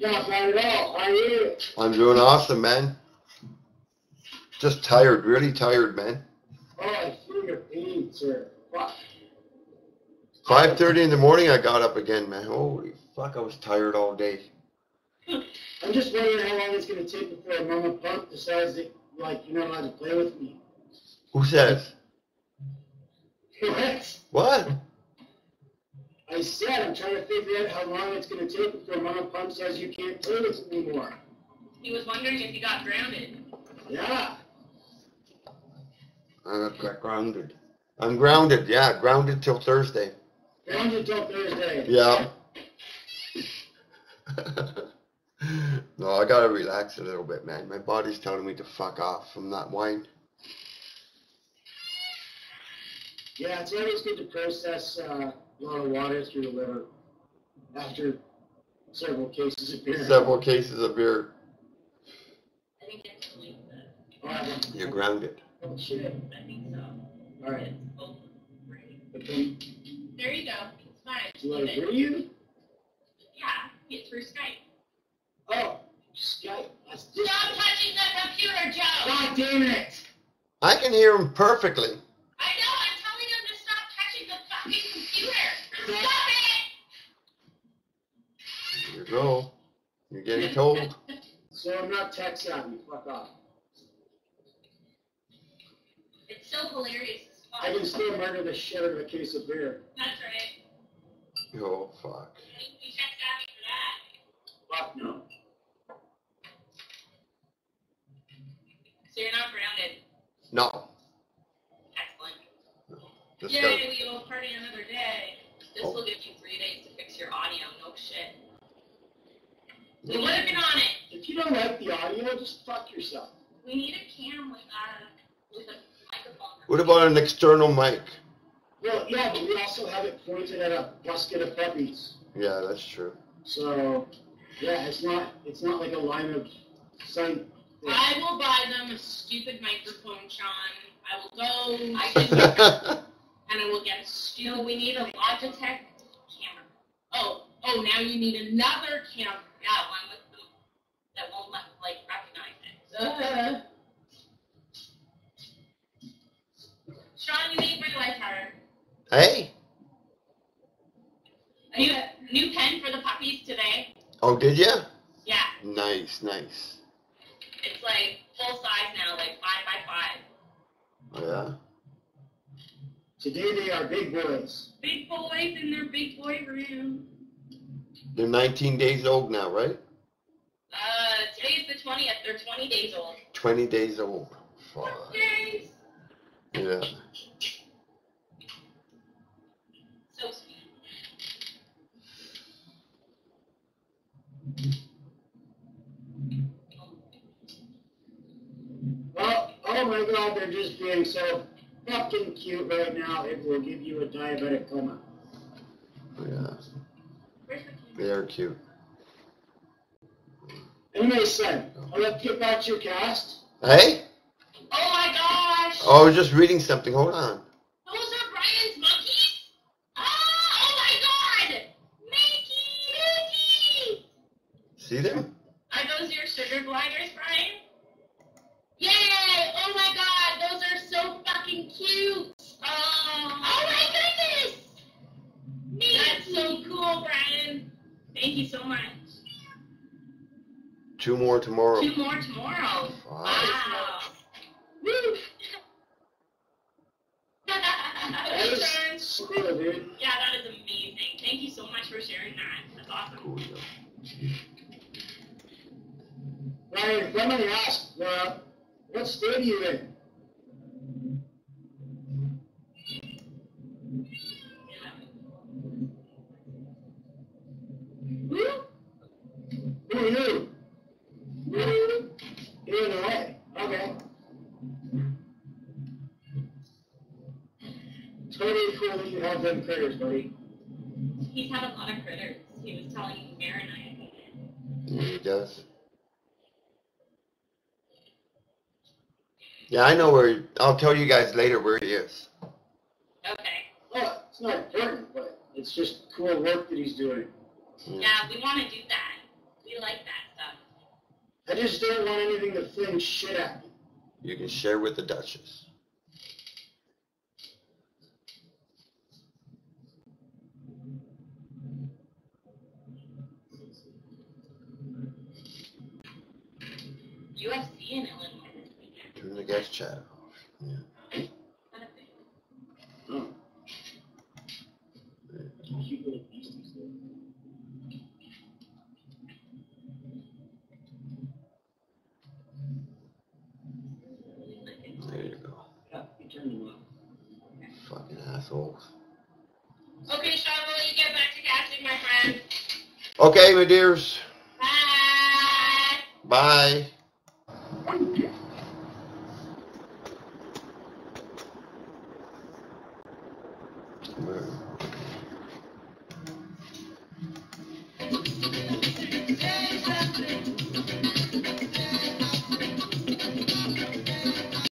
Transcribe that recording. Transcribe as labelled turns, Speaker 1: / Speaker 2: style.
Speaker 1: Not bad at all. How are you?
Speaker 2: I'm doing awesome, man. Just tired, really tired, man.
Speaker 1: Oh, I feel your pain, sir. Fuck.
Speaker 2: 5.30 in the morning I got up again, man. Holy fuck, I was tired all day.
Speaker 1: I'm just wondering how long it's gonna take before a mama punk decides that, like, you're not allowed to play with me.
Speaker 2: Who says?
Speaker 1: What?
Speaker 2: What?
Speaker 1: I said I'm trying to figure out how long it's gonna take before mama punk says you can't play with me anymore.
Speaker 3: He was wondering if you got grounded.
Speaker 1: Yeah.
Speaker 2: I got grounded. I'm grounded, yeah, grounded till Thursday.
Speaker 1: Ground until Thursday.
Speaker 2: Yeah. no, I gotta relax a little bit, man. My body's telling me to fuck off from that wine.
Speaker 1: Yeah, it's always good to process uh, a lot of water through the liver after several cases of beer.
Speaker 2: Several cases of beer.
Speaker 3: I think it's really good.
Speaker 2: You're grounded.
Speaker 1: Oh, shit.
Speaker 3: I think so.
Speaker 1: Alright.
Speaker 3: It's. Oh,
Speaker 1: but then,
Speaker 3: There you go. It's fine.
Speaker 1: do I
Speaker 3: Leave it.
Speaker 1: hear you?
Speaker 3: Yeah, get through Skype.
Speaker 1: Oh, Skype.
Speaker 3: Stop touching the computer, Joe!
Speaker 1: God damn it!
Speaker 2: I can hear him perfectly.
Speaker 3: I know, I'm telling him to stop touching the fucking computer! Stop it!
Speaker 2: Here you go. You're getting told.
Speaker 1: So I'm not tech savvy. Fuck off.
Speaker 3: It's so hilarious as fuck.
Speaker 1: I can still murder the shit out of a case of beer.
Speaker 3: That's right.
Speaker 2: Oh, fuck.
Speaker 3: You you check savvy for that.
Speaker 1: Fuck no.
Speaker 3: So you're not grounded.
Speaker 2: No.
Speaker 3: Excellent.
Speaker 2: Just
Speaker 3: Yay, we will party another day. This
Speaker 2: Oh.
Speaker 3: will give you three days to fix your audio. No shit. We would have been on it.
Speaker 1: If you don't like the audio, just fuck yourself.
Speaker 3: We need a cam with a with a microphone.
Speaker 2: what about an external mic?
Speaker 1: Well, yeah, but we also have it pointed at a basket of puppies.
Speaker 2: Yeah, that's true.
Speaker 1: So, yeah, it's not it's not like a line of sight.
Speaker 3: I will buy them a stupid microphone, Sean. I will go. I can and I will get a stupid.
Speaker 4: No, we need a Logitech.
Speaker 3: Camera. Oh, now you need another camera. Yeah, one with the that won't let like recognize it.
Speaker 4: Uh,
Speaker 3: Sean, you made my life harder.
Speaker 2: hey.
Speaker 3: New new pen for the puppies today.
Speaker 2: Oh, did ya?
Speaker 3: Yeah,
Speaker 2: Nice, nice.
Speaker 3: it's like full size now, like five by five.
Speaker 2: Oh, yeah.
Speaker 1: Today they are big boys.
Speaker 3: Big boys in their big boy room.
Speaker 2: They're 19 days old now, right?
Speaker 3: Uh, today's the twentieth. They're twenty days old.
Speaker 2: 20 days old. Fuck.
Speaker 3: Days.
Speaker 2: Yeah.
Speaker 3: So sweet.
Speaker 1: Well, oh my god, they're just being so fucking cute right now. It will give you a diabetic coma.
Speaker 2: Yeah.
Speaker 3: Where's the camera?
Speaker 2: They are cute.
Speaker 1: Anyway, son, I'll let get back to your cast.
Speaker 2: Hey?
Speaker 3: Oh my gosh!
Speaker 2: Oh, I was just reading something. Hold on.
Speaker 3: Those are Brian's monkeys? Oh, ah, oh my god! Mickey! Mickey!
Speaker 2: See them?
Speaker 3: Are those your sugar gliders, Brian? Yay! Oh my god, those are so fucking cute! Oh, oh my goodness! That's so cool, Brian. Thank you so much.
Speaker 2: Two more tomorrow.
Speaker 3: Two more tomorrow.
Speaker 2: Fuck.
Speaker 3: Wow. Woo!
Speaker 1: That is cool, dude.
Speaker 3: yeah, that is amazing. Thank you so much for sharing that. That's awesome.
Speaker 2: Cool, yeah.
Speaker 1: Ryan, if I'm ask, uh, what state are you in?
Speaker 3: Woo!
Speaker 1: Who are you? Woo! Illinois. Okay. Totally cool that you have them critters, buddy.
Speaker 3: He's had a lot of critters. He was telling Mary and I about it.
Speaker 2: Yeah, he does. Yeah, I know where. I'll tell you guys later where he is.
Speaker 3: Okay.
Speaker 1: Oh, it's not important, but it's just cool work that he's doing.
Speaker 2: Yeah.
Speaker 3: Yeah, we want to do that. We like
Speaker 1: I just don't want anything to fling shit at me.
Speaker 2: You can share with the Duchess.
Speaker 3: UFC in Illinois this.
Speaker 2: Turn the guest chat off. Yeah.
Speaker 3: Not a big
Speaker 1: Oh. Cute little beasties there.
Speaker 2: There you go.
Speaker 1: Yeah, you turned them off.
Speaker 2: Fucking assholes.
Speaker 3: Okay, Sean, will you get back to casting, my friend?
Speaker 2: Okay, my dears.
Speaker 3: Bye.
Speaker 2: Bye.